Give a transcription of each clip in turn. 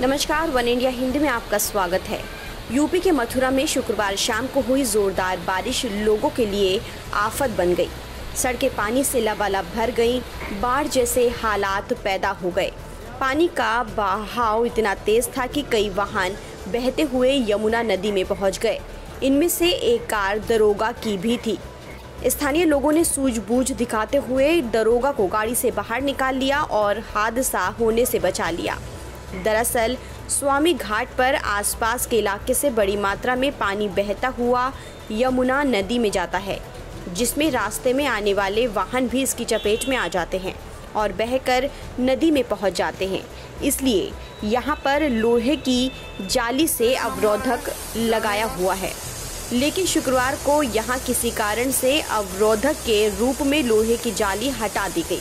नमस्कार one India Hindi में आपका स्वागत है। यूपी के मथुरा में शुक्रवार शाम को हुई जोरदार बारिश लोगों के लिए आफत बन गई। सड़कें पानी से लबाला भर गईं, बाढ़ जैसे हालात पैदा हो गए। पानी का बहाव इतना तेज था कि कई वाहन बहते हुए यमुना नदी में पहुँच गए। इनमें से एक कार दरोगा की भी थी। स्थानीय लोगों ने सूझबूझ दिखाते हुए दरोगा को गाड़ी से बाहर निकाल लिया और हादसा होने से बचा लिया। दरअसल, स्वामी घाट पर आसपास के इलाके से बड़ी मात्रा में पानी बहता हुआ यमुना नदी में जाता है, जिसमें रास्ते में आने वाले वाहन भी इसकी चपेट में आ जाते हैं और बहकर नदी में पहुँच जाते हैं। इसलिए यहाँ पर लोहे की जाली से अवरोधक लगाया हुआ है। लेकिन शुक्रवार को यहाँ किसी कारण से अवरोधक के रूप में लोहे की जाली हटा दी गई।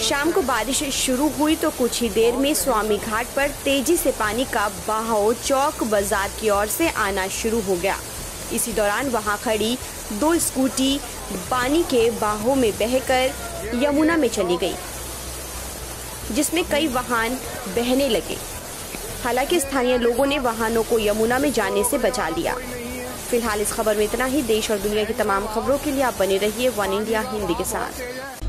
शाम को बारिश शुरू हुई तो कुछ ही देर में स्वामी घाट पर तेज़ी से पानी का बहाव चौक बाज़ार की ओर से आना शुरू हो गया। इसी दौरान वहाँ खड़ी दो स्कूटी पानी के बाहों में बहकर यमुना में चली गई, जिसमें कई वाहन बहने लगे। हालाँकि स्थानीय लोगों ने वाहनों को यमुना में जाने से बचा लिया। फ़िलहाल इस खबर में इतना ही। देश और दुनिया की तमाम खबरों के लिए आप बने रहिए वन इंडिया हिंदी के साथ।